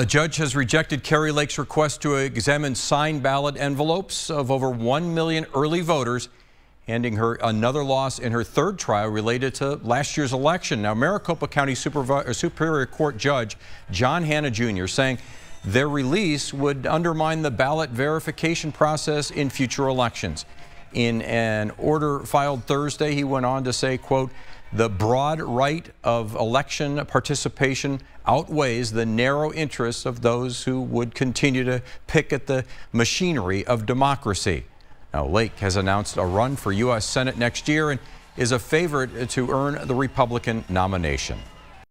A judge has rejected Kari Lake's request to examine signed ballot envelopes of over 1 million early voters, handing her another loss in her third trial related to last year's election. Now, Maricopa County Supervi uh, Superior Court Judge John Hannah Jr. saying their release would undermine the ballot verification process in future elections. In an order filed Thursday, he went on to say, quote, the broad right of election participation outweighs the narrow interests of those who would continue to pick at the machinery of democracy. Now, Lake has announced a run for U.S. Senate next year and is a favorite to earn the Republican nomination.